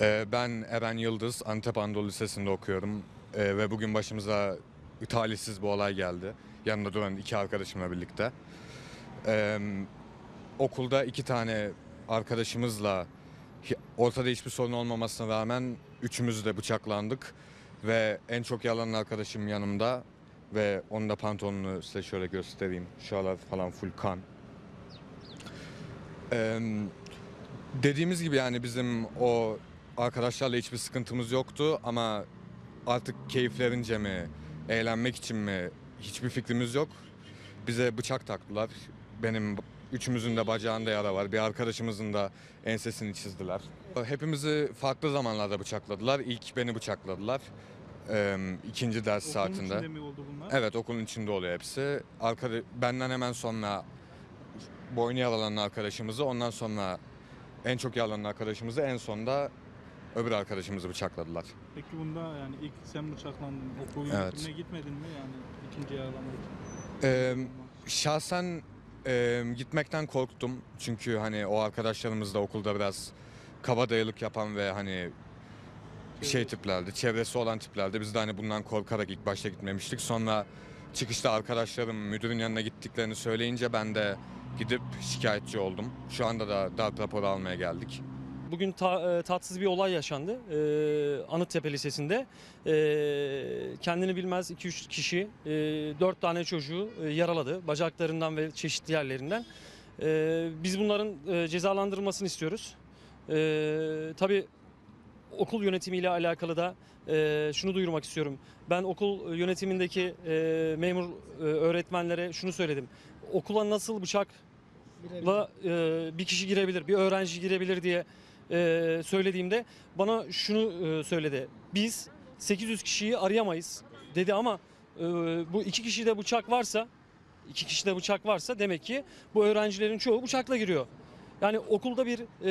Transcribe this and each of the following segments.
Ee, ben Eren Yıldız, Antep Anadolu Lisesi'nde okuyorum. Ee, ve bugün başımıza talihsiz bir olay geldi. Yanımda duran iki arkadaşımla birlikte. Ee, okulda iki tane arkadaşımızla ortada hiçbir sorun olmamasına rağmen üçümüz de bıçaklandık. Ve en çok yalanan arkadaşım yanımda ve onun da pantolonunu size şöyle göstereyim. Şuralar falan full kan. Ee, dediğimiz gibi yani bizim o arkadaşlarla hiçbir sıkıntımız yoktu ama artık keyiflerince mi, eğlenmek için mi hiçbir fikrimiz yok. Bize bıçak taktılar. Benim üçümüzün de bacağında yara var. Bir arkadaşımızın da ensesini çizdiler. Hepimizi farklı zamanlarda bıçakladılar. İlk beni bıçakladılar. Ee, ikinci ders Okulun saatinde. içinde mi oldu bunlar? Evet okulun içinde oluyor hepsi. Arkada, benden hemen sonra boynu yaralanan arkadaşımızı ondan sonra en çok yaralanan arkadaşımızı en sonda öbür arkadaşımızı bıçakladılar. Peki bunda yani ilk sen bıçaklandın. Okul Evet. yönetimine gitmedin mi yani ikinci yaralamak için? Ee, şahsen e, gitmekten korktum. Çünkü hani o arkadaşlarımız da okulda biraz kabadayılık yapan ve hani şey tiplerdi, çevresi olan tiplerdi. Biz de hani bundan korkarak ilk başta gitmemiştik. Sonra çıkışta arkadaşlarım müdürün yanına gittiklerini söyleyince ben de gidip şikayetçi oldum. Şu anda da darp raporu almaya geldik. Bugün ta- e, tatsız bir olay yaşandı ee, Anıttepe Lisesi'nde. Ee, kendini bilmez 2-3 kişi e, 4 tane çocuğu e, yaraladı bacaklarından ve çeşitli yerlerinden. Ee, biz bunların e, cezalandırılmasını istiyoruz. Ee, tabii okul yönetimiyle alakalı da e, şunu duyurmak istiyorum. Ben okul yönetimindeki e, memur e, öğretmenlere şunu söyledim. Okula nasıl bıçakla e, bir kişi girebilir, bir öğrenci girebilir diye e, söylediğimde bana şunu e, söyledi. Biz 800 kişiyi arayamayız dedi ama e, bu iki kişide bıçak varsa iki kişide bıçak varsa demek ki bu öğrencilerin çoğu bıçakla giriyor. Yani okulda bir e,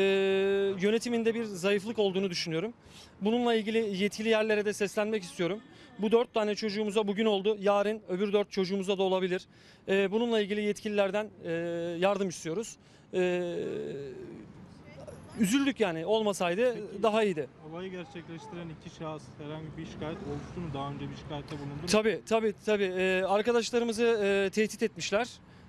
yönetiminde bir zayıflık olduğunu düşünüyorum. Bununla ilgili yetkili yerlere de seslenmek istiyorum. Bu dört tane çocuğumuza bugün oldu. Yarın öbür dört çocuğumuza da olabilir. E, bununla ilgili yetkililerden e, yardım istiyoruz. E, üzüldük yani olmasaydı Peki. daha iyiydi. Olayı gerçekleştiren iki şahıs herhangi bir şikayet oluştu mu? Daha önce bir şikayette bulundu mu? Tabii tabii tabii. Ee, arkadaşlarımızı e, tehdit etmişler.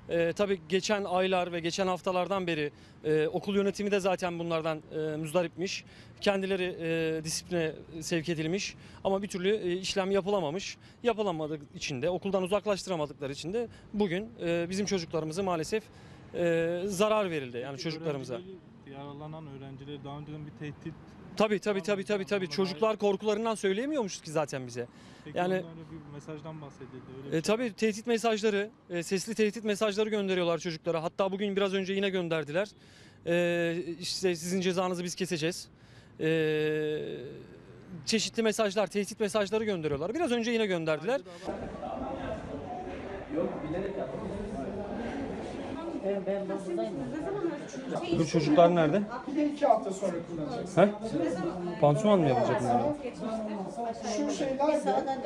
E, tabii geçen aylar ve geçen haftalardan beri e, okul yönetimi de zaten bunlardan e, müzdaripmiş. Kendileri e, disipline sevk edilmiş ama bir türlü e, işlem yapılamamış. Yapılamadığı için de okuldan uzaklaştıramadıkları için de bugün e, bizim çocuklarımıza maalesef e, zarar verildi. Yani Peki çocuklarımıza. öğrencileri, yaralanan öğrencileri daha önceden bir tehdit Tabii tabii tabii tabii tabii. Çocuklar korkularından söyleyemiyormuş ki zaten bize. Peki Yani- yani, bir mesajdan bahsedildi. Öyle bir E, şey tabii tehdit mesajları, e, sesli tehdit mesajları gönderiyorlar çocuklara. Hatta bugün biraz önce yine gönderdiler. E, işte sizin cezanızı biz keseceğiz. E, çeşitli mesajlar, tehdit mesajları gönderiyorlar. Biraz önce yine gönderdiler. Ben, ben buradayım. Bu çocuklar nerede? Bir de iki hafta sonra kullanacaksın. He? Pansuman mı yapacak bunlar? Şu şeyler de Sağdan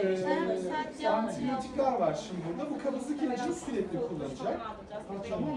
e, antibiyotikler var şimdi burada. Bu kabızlık ilacını sürekli kullanacak. Tamam mı?